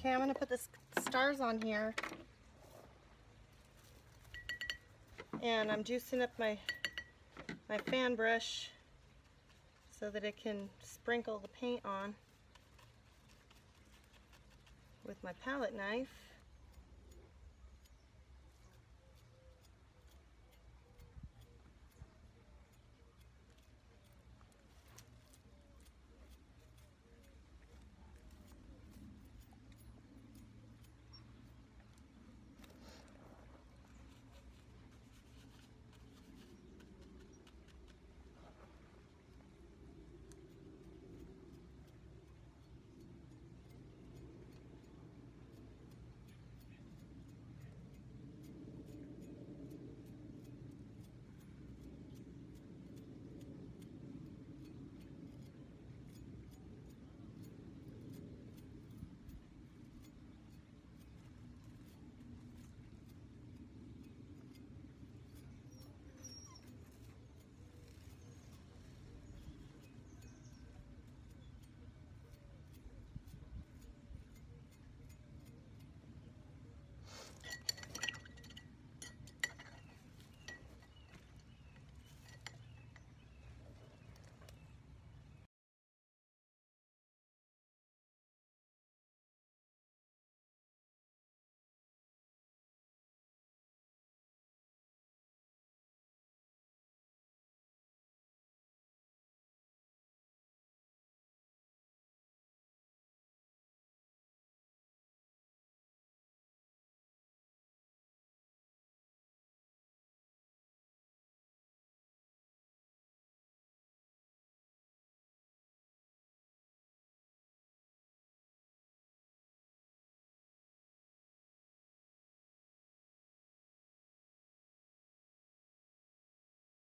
Okay, I'm going to put the stars on here. And I'm juicing up my my fan brush so that it can sprinkle the paint on with my palette knife.